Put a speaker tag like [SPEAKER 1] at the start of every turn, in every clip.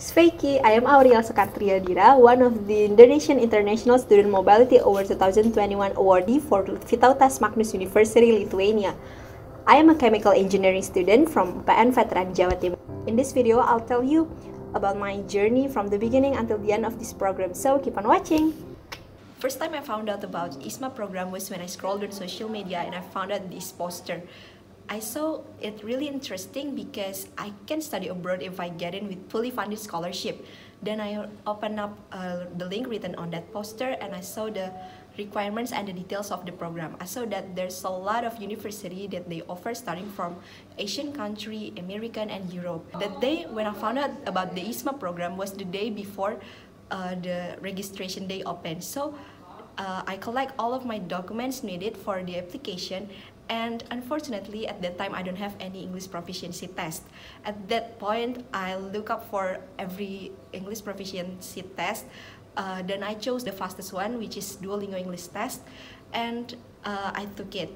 [SPEAKER 1] Sveiki, I am Aurriel Sekartriadira, one of the Indonesian International Student Mobility Award 2021 awardee for Vytautas Magnus University, Lithuania. I am a chemical engineering student from UPN Veteran Jawa Timur. In this video, I'll tell you about my journey from the beginning until the end of this program, so keep on watching! First time I found out about IISMA program was when I scrolled on social media and I found out this poster. I saw it really interesting because I can study abroad if I get in with fully funded scholarship. Then I opened up uh, the link written on that poster and I saw the requirements and the details of the program. I saw that there's a lot of university that they offer starting from Asian country, American and Europe. That day when I found out about the IISMA program was the day before uh, the registration day opened. So uh, I collect all of my documents needed for the application and unfortunately at that time I don't have any English proficiency test. At that point I look up for every English proficiency test uh, then I chose the fastest one which is Duolingo English test and uh, I took it.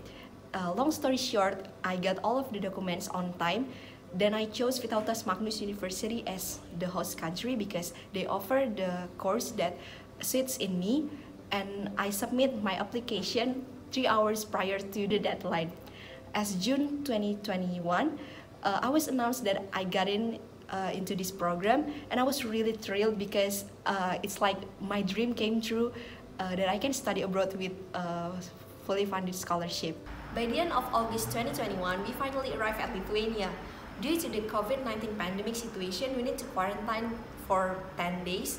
[SPEAKER 1] Uh, long story short, I got all of the documents on time then I chose Vytautas Magnus University as the host country because they offer the course that suits in me and I submit my application three hours prior to the deadline. As June 2021, uh, I was announced that I got in uh, into this program and I was really thrilled because uh, it's like my dream came true uh, that I can study abroad with a fully funded scholarship. By the end of August 2021, we finally arrived at Lithuania. Due to the COVID-19 pandemic situation, we need to quarantine for 10 days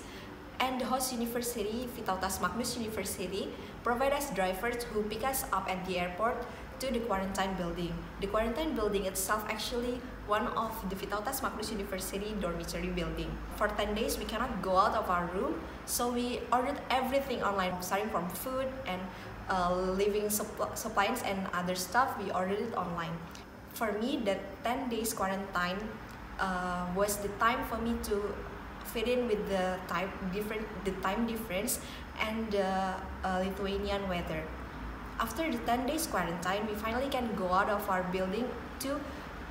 [SPEAKER 1] and the host university, Vytautas Magnus University, provide us drivers who pick us up at the airport to the quarantine building. The quarantine building itself actually one of the Vytautas Magnus University dormitory building. For 10 days, we cannot go out of our room, so we ordered everything online, starting from food and uh, living supp supplies and other stuff, we ordered it online. For me, that 10 days quarantine uh, was the time for me to fit in with the time different the time difference and the uh, Lithuanian weather. After the 10 days quarantine, we finally can go out of our building to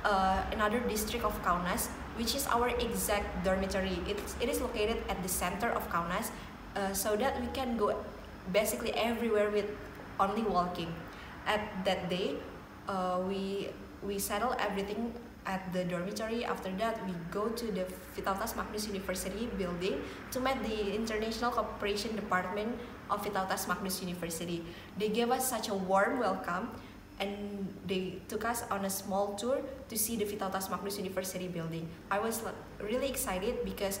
[SPEAKER 1] uh, another district of Kaunas, which is our exact dormitory. It's, it is located at the center of Kaunas, uh, so that we can go basically everywhere with only walking. At that day, uh, we we settle everything at the dormitory. After that, we go to the Vytautas Magnus University building to meet the International Cooperation Department of Vytautas Magnus University. They gave us such a warm welcome and they took us on a small tour to see the Vytautas Magnus University building. I was really excited because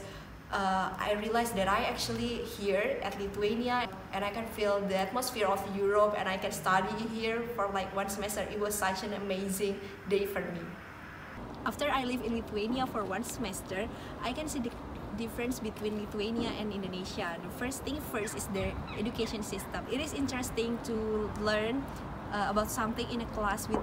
[SPEAKER 1] uh, I realized that I actually here at Lithuania and I can feel the atmosphere of Europe and I can study here for like one semester. It was such an amazing day for me. After I live in Lithuania for one semester, I can see the difference between Lithuania and Indonesia. The first thing first is their education system. It is interesting to learn uh, about something in a class with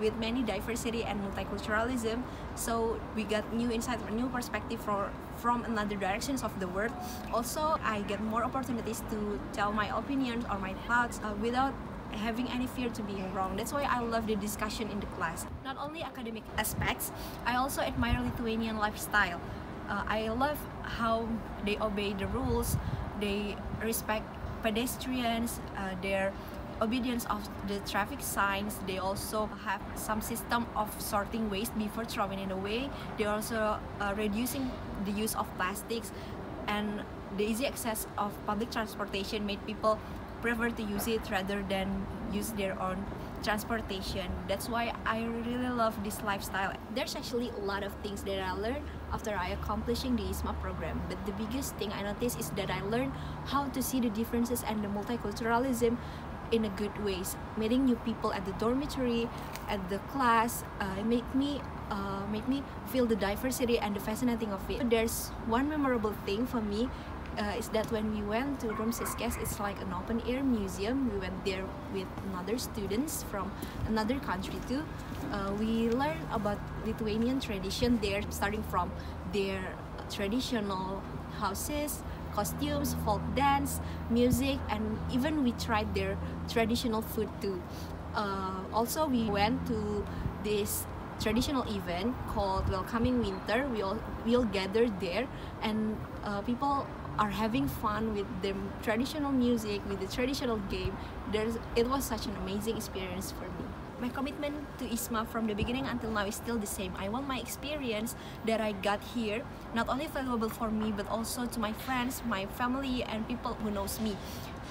[SPEAKER 1] with many diversity and multiculturalism so we got new insight or new perspective for, from another directions of the world also i get more opportunities to tell my opinions or my thoughts uh, without having any fear to being wrong. That's why I love the discussion in the class. Not only academic aspects, I also admire Lithuanian lifestyle. Uh, I love how they obey the rules, they respect pedestrians, uh, their obedience of the traffic signs they also have some system of sorting waste before throwing it away they also uh, reducing the use of plastics and the easy access of public transportation made people prefer to use it rather than use their own transportation. That's why I really love this lifestyle. There's actually a lot of things that I learned after I accomplishing the IISMA program. But the biggest thing I noticed is that I learned how to see the differences and the multiculturalism in a good ways. Meeting new people at the dormitory at the class uh, make me uh, make me feel the diversity and the fascinating of it. There's one memorable thing for me uh, is that when we went to Rumšiškės, it's like an open air museum. We went there with another students from another country too. Uh, we learned about Lithuanian tradition there, starting from their traditional houses, costumes, folk dance, music, and even we tried their traditional food too. Uh, also, we went to this traditional event called Welcoming Winter. We all we all gathered there, and uh, people are having fun with the traditional music, with the traditional game. There's it was such an amazing experience for me. My commitment to IISMA from the beginning until now is still the same. I want my experience that I got here not only valuable for me but also to my friends, my family, and people who knows me.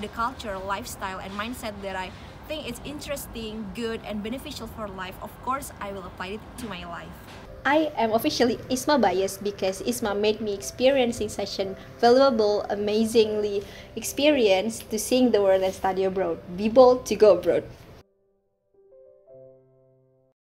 [SPEAKER 1] The culture, lifestyle, and mindset that I think it's interesting, good, and beneficial for life, of course, I will apply it to my life. I am officially IISMA biased because IISMA made me experiencing such an valuable, amazingly experience to seeing the world and study abroad. Be bold to go abroad.